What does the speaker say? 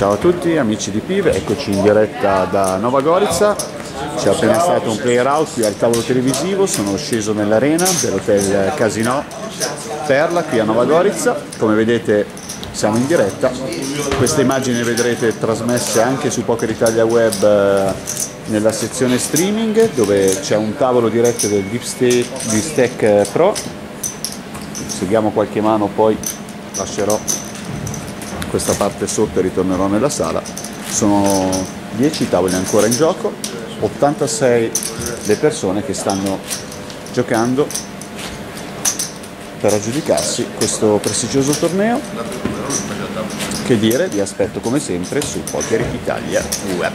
Ciao a tutti amici di Pive, eccoci in diretta da Nova Gorica, c'è appena stato un player out qui al tavolo televisivo, sono sceso nell'arena dell'hotel Casino Perla qui a Nova Gorica, come vedete siamo in diretta, queste immagini le vedrete trasmesse anche su Poker Italia Web eh, nella sezione streaming dove c'è un tavolo diretto del Deep Stack Pro, seguiamo qualche mano poi lascerò questa parte sotto e ritornerò nella sala. Sono 10 tavoli ancora in gioco, 86 le persone che stanno giocando per aggiudicarsi questo prestigioso torneo. Che dire, vi aspetto come sempre su Poker Italia Web.